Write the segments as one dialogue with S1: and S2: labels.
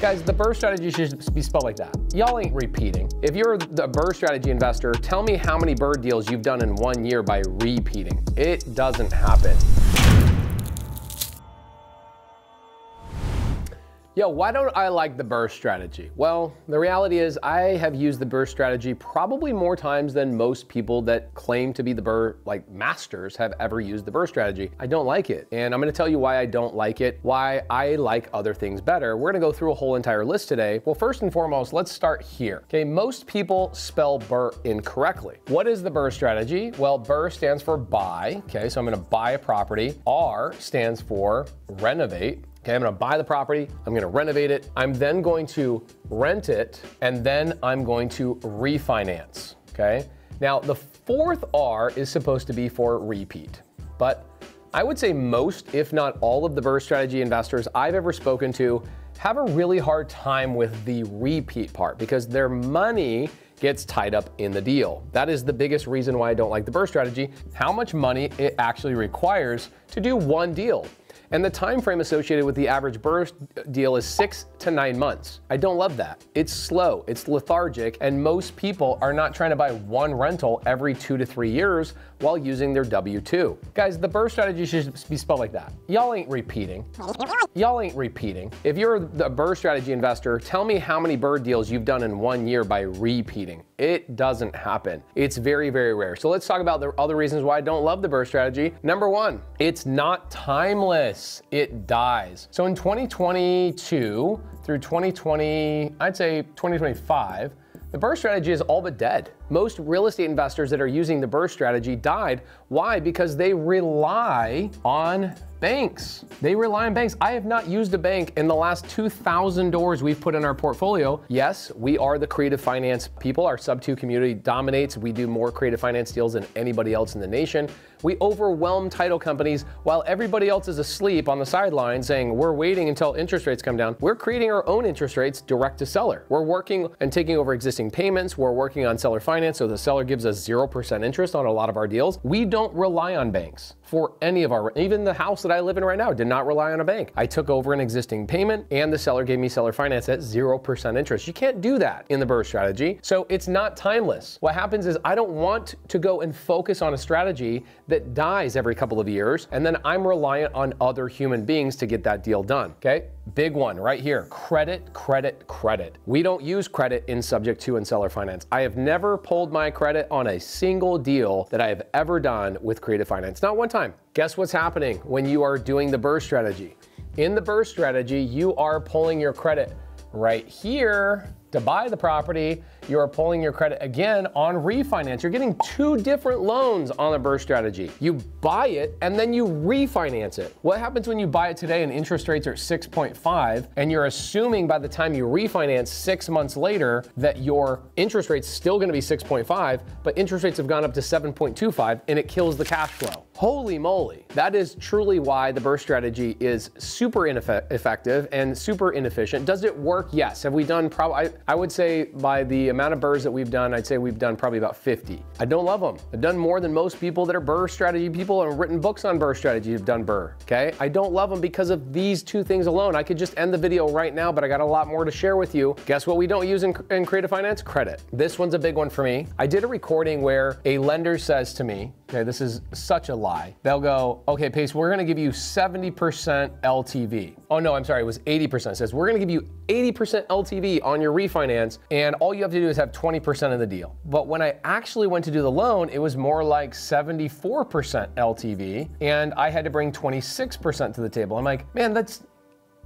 S1: Guys, the BRRRR strategy should be spelled like that. Y'all ain't repeating. If you're the BRRRR strategy investor, tell me how many BRRRR deals you've done in one year by repeating. It doesn't happen. Yo, why don't I like the BRRRR strategy? Well, the reality is I have used the BRRRR strategy probably more times than most people that claim to be the BRRRR like masters have ever used the BRRRR strategy. I don't like it. And I'm gonna tell you why I don't like it, why I like other things better. We're gonna go through a whole entire list today. Well, first and foremost, let's start here. Okay, most people spell BRRRR incorrectly. What is the BRRRR strategy? Well, BRRRR stands for buy. Okay, so I'm gonna buy a property. R stands for renovate. Okay, I'm gonna buy the property, I'm gonna renovate it, I'm then going to rent it, and then I'm going to refinance, okay? Now, the fourth R is supposed to be for repeat, but I would say most, if not all of the BRRRR strategy investors I've ever spoken to have a really hard time with the repeat part because their money gets tied up in the deal. That is the biggest reason why I don't like the BRRRR strategy, how much money it actually requires to do one deal and the time frame associated with the average BRRRR deal is six to nine months. I don't love that. It's slow, it's lethargic, and most people are not trying to buy one rental every two to three years while using their W-2. Guys, the BRRRR strategy should be spelled like that. Y'all ain't repeating. Y'all ain't repeating. If you're the BRRRR strategy investor, tell me how many BRRRR deals you've done in one year by repeating. It doesn't happen. It's very, very rare. So let's talk about the other reasons why I don't love the BRRRR strategy. Number one, it's not timeless. It dies. So in 2022 through 2020, I'd say 2025, the BRRRR strategy is all but dead. Most real estate investors that are using the BRRRR strategy died. Why? Because they rely on banks. They rely on banks. I have not used a bank in the last 2,000 doors we've put in our portfolio. Yes, we are the creative finance people. Our Subto community dominates. We do more creative finance deals than anybody else in the nation. We overwhelm title companies while everybody else is asleep on the sideline saying, we're waiting until interest rates come down. We're creating our own interest rates direct to seller. We're working and taking over existing payments. We're working on seller finance so the seller gives us 0% interest on a lot of our deals. We don't rely on banks for any of our, even the house that I live in right now did not rely on a bank. I took over an existing payment and the seller gave me seller finance at 0% interest. You can't do that in the BRRRR strategy. So it's not timeless. What happens is I don't want to go and focus on a strategy that dies every couple of years and then I'm reliant on other human beings to get that deal done, okay? Big one right here, credit, credit, credit. We don't use credit in subject to and seller finance. I have never pulled my credit on a single deal that I have ever done with creative finance. Not one time. Guess what's happening when you are doing the BRRRR strategy? In the BRRRR strategy, you are pulling your credit right here to buy the property, you are pulling your credit again on refinance. You're getting two different loans on the BRRRR strategy. You buy it and then you refinance it. What happens when you buy it today and interest rates are 6.5 and you're assuming by the time you refinance six months later that your interest rate's still gonna be 6.5, but interest rates have gone up to 7.25 and it kills the cash flow. Holy moly. That is truly why the BRRRR strategy is super ineffective and super inefficient. Does it work? Yes. Have we done probably, I would say by the amount of BRRRRs that we've done, I'd say we've done probably about 50. I don't love them. I've done more than most people that are BRRRR strategy people and written books on BRRRR strategy have done BRRRR, okay? I don't love them because of these two things alone. I could just end the video right now, but I got a lot more to share with you. Guess what we don't use in, in creative finance? Credit. This one's a big one for me. I did a recording where a lender says to me, okay, this is such a lie. They'll go, okay, Pace, we're gonna give you 70% LTV. Oh no, I'm sorry, it was 80%. It says, we're gonna give you 80% LTV on your refinance, and all you have to do is have 20% of the deal. But when I actually went to do the loan, it was more like 74% LTV, and I had to bring 26% to the table. I'm like, man, that's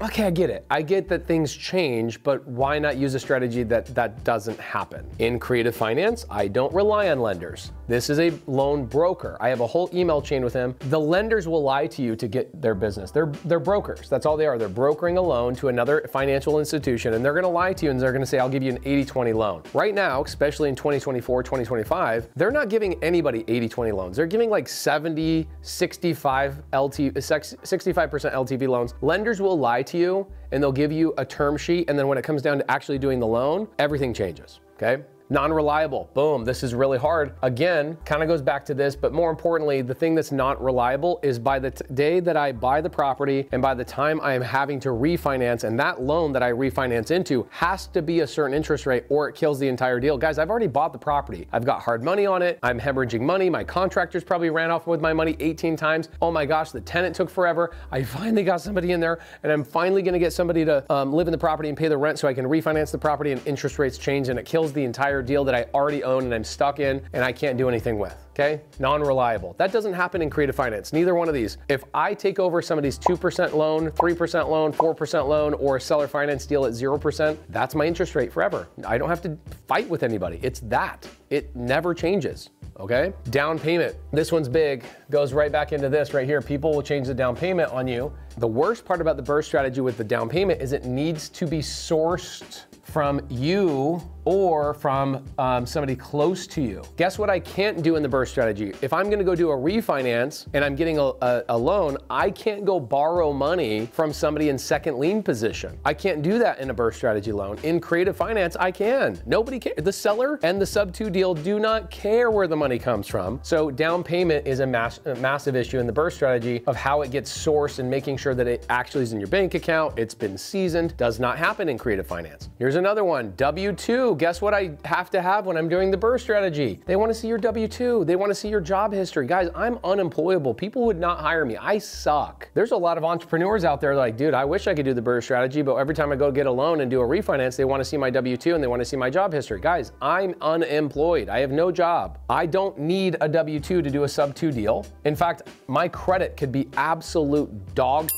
S1: Okay, I get it. I get that things change, but why not use a strategy that that doesn't happen? In creative finance, I don't rely on lenders. This is a loan broker. I have a whole email chain with him. The lenders will lie to you to get their business. They're they're brokers. That's all they are. They're brokering a loan to another financial institution and they're going to lie to you and they're going to say I'll give you an 80/20 loan. Right now, especially in 2024, 2025, they're not giving anybody 80/20 loans. They're giving like 70, 65 LT 65% LTV loans. Lenders will lie to you and they'll give you a term sheet. And then when it comes down to actually doing the loan, everything changes. Okay. Non-reliable, boom, this is really hard. Again, kind of goes back to this, but more importantly, the thing that's not reliable is by the day that I buy the property and by the time I am having to refinance and that loan that I refinance into has to be a certain interest rate or it kills the entire deal. Guys, I've already bought the property. I've got hard money on it. I'm hemorrhaging money. My contractors probably ran off with my money 18 times. Oh my gosh, the tenant took forever. I finally got somebody in there and I'm finally gonna get somebody to um, live in the property and pay the rent so I can refinance the property and interest rates change and it kills the entire deal that I already own and I'm stuck in and I can't do anything with okay? Non-reliable. That doesn't happen in creative finance, neither one of these. If I take over somebody's 2% loan, 3% loan, 4% loan, or a seller finance deal at 0%, that's my interest rate forever. I don't have to fight with anybody. It's that. It never changes okay? Down payment. This one's big, goes right back into this right here. People will change the down payment on you. The worst part about the BRRRR strategy with the down payment is it needs to be sourced from you or from um, somebody close to you. Guess what I can't do in the BRRRR strategy? If I'm gonna go do a refinance and I'm getting a, a, a, loan, I can't go borrow money from somebody in second lien position. I can't do that in a BRRRR strategy loan. In creative finance, I can. Nobody cares. The seller and the sub two deal do not care where the money comes from. So down payment is a, mass, a massive issue in the BRRRR strategy of how it gets sourced and making sure that it actually is in your bank account, it's been seasoned, does not happen in creative finance. Here's another one, W-2 guess what I have to have when I'm doing the BRRRR strategy? They want to see your W-2. They want to see your job history. Guys, I'm unemployable. People would not hire me. I suck. There's a lot of entrepreneurs out there like, dude, I wish I could do the BRRRR strategy, but every time I go get a loan and do a refinance, they want to see my W-2 and they want to see my job history. Guys, I'm unemployed. I have no job. I don't need a W-2 to do a sub-2 deal. In fact, my credit could be absolute dog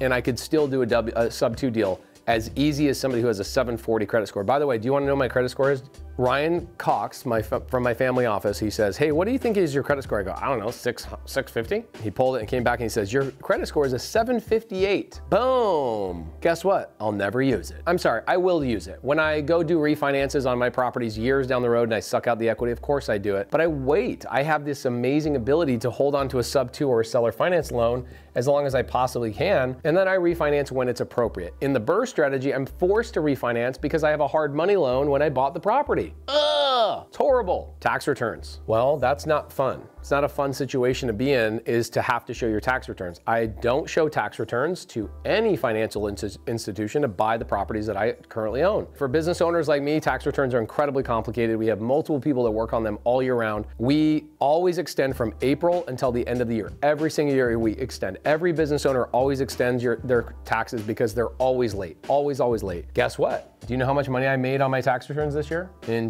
S1: and I could still do a, w, a sub-2 deal as easy as somebody who has a 740 credit score. By the way, do you want to know my credit score is? Ryan Cox, my from my family office, he says, "Hey, what do you think is your credit score?" I go, "I don't know, six 650." He pulled it and came back and he says, "Your credit score is a 758." Boom. Guess what? I'll never use it. I'm sorry, I will use it. When I go do refinances on my properties years down the road and I suck out the equity, of course I do it. But I wait. I have this amazing ability to hold on to a sub 2 or a seller finance loan as long as I possibly can, and then I refinance when it's appropriate. In the BRRRR strategy, I'm forced to refinance because I have a hard money loan when I bought the property. Really? Uh Ugh, it's horrible. Tax returns. Well, that's not fun. It's not a fun situation to be in is to have to show your tax returns. I don't show tax returns to any financial institution to buy the properties that I currently own. For business owners like me, tax returns are incredibly complicated. We have multiple people that work on them all year round. We always extend from April until the end of the year. Every single year we extend. Every business owner always extends your, their taxes because they're always late, always, always late. Guess what? Do you know how much money I made on my tax returns this year? In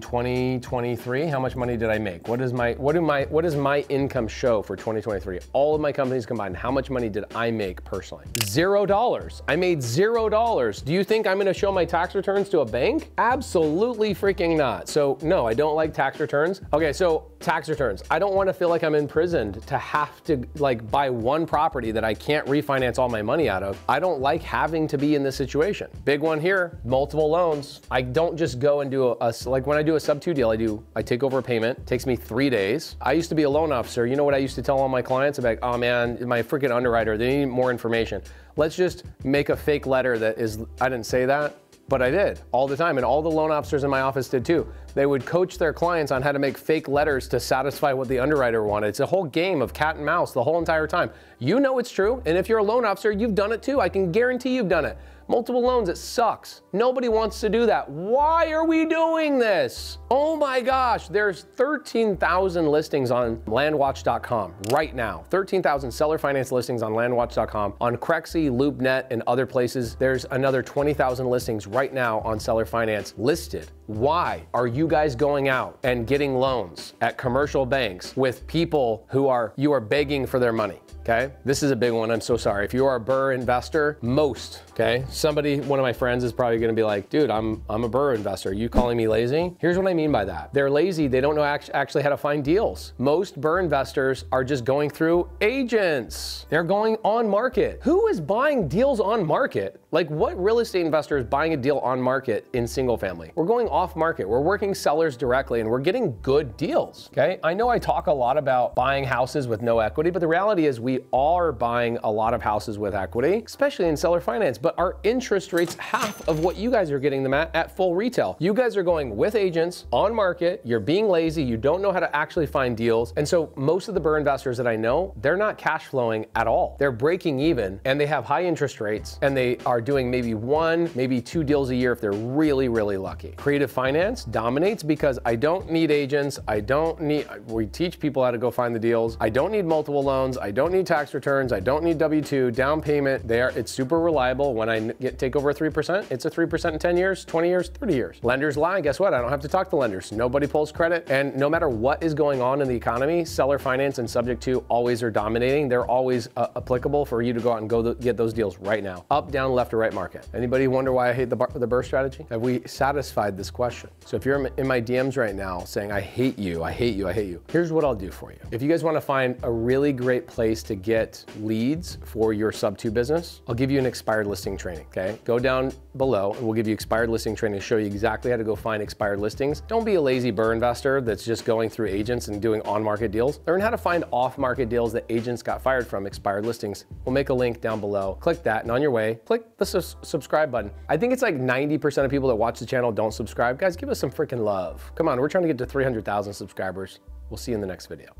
S1: 2023, how much money did I make? What is my what do my what does my income show for 2023? All of my companies combined, how much money did I make personally? Zero dollars. I made zero dollars. Do you think I'm gonna show my tax returns to a bank? Absolutely freaking not. So no, I don't like tax returns. Okay, so tax returns. I don't want to feel like I'm imprisoned to have to like buy one property that I can't refinance all my money out of. I don't like having to be in this situation. Big one here, multiple loans. I don't just go and do a, a like when I do a sub two deal, I do, I take over a payment, it takes me three days. I used to be a loan officer. You know what I used to tell all my clients about, oh man, my freaking underwriter, they need more information. Let's just make a fake letter that is, I didn't say that, but I did all the time, and all the loan officers in my office did too. They would coach their clients on how to make fake letters to satisfy what the underwriter wanted. It's a whole game of cat and mouse the whole entire time. You know it's true, and if you're a loan officer, you've done it too. I can guarantee you've done it. Multiple loans, it sucks. Nobody wants to do that. Why are we doing this? Oh my gosh, there's 13,000 listings on landwatch.com right now. 13,000 seller finance listings on landwatch.com. On Crexi, LoopNet, and other places, there's another 20,000 listings right now on seller finance listed. Why are you guys going out and getting loans at commercial banks with people who are, you are begging for their money? Okay, this is a big one. I'm so sorry. If you are a BRRRR investor, most, okay, somebody, one of my friends is probably gonna be like, dude, I'm, I'm a BRRRR investor. Are you calling me lazy? Here's what I mean by that. They're lazy. They don't know actually how to find deals. Most BRRRR investors are just going through agents. They're going on market. Who is buying deals on market Like what real estate investor is buying a deal on market in single family? We're going off market. We're working sellers directly and we're getting good deals. Okay. I know I talk a lot about buying houses with no equity, but the reality is we are buying a lot of houses with equity, especially in seller finance, but our interest rates half of what you guys are getting them at at full retail. You guys are going with agents on market. You're being lazy. You don't know how to actually find deals. And so most of the BRRRR investors that I know, they're not cash flowing at all. They're breaking even and they have high interest rates and they are doing maybe one, maybe two deals a year if they're really, really lucky. Creative finance dominates because I don't need agents. I don't need, we teach people how to go find the deals. I don't need multiple loans. I don't need tax returns. I don't need W-2, down payment. There, it's super reliable. When I get, take over 3%, it's a 3% in 10 years, 20 years, 30 years. Lenders lie, guess what? I don't have to talk to lenders. Nobody pulls credit. And no matter what is going on in the economy, seller finance and subject to always are dominating. They're always uh, applicable for you to go out and go th get those deals right now. Up, down, left, or right market. Anybody wonder why I hate the, the BRRRR strategy? Have we satisfied this question? So if you're in my DMs right now saying, I hate you, I hate you, I hate you, here's what I'll do for you. If you guys wanna find a really great place to get leads for your sub two business, I'll give you an expired listing training, okay? Go down below and we'll give you expired listing training to show you exactly how to go find expired listings. Don't be a lazy BRRRR investor that's just going through agents and doing on-market deals. Learn how to find off-market deals that agents got fired from expired listings. We'll make a link down below. Click that and on your way, click the su subscribe button. I think it's like 90% of people that watch the channel don't subscribe. Guys, give us some freaking love. Come on, we're trying to get to 300,000 subscribers. We'll see you in the next video.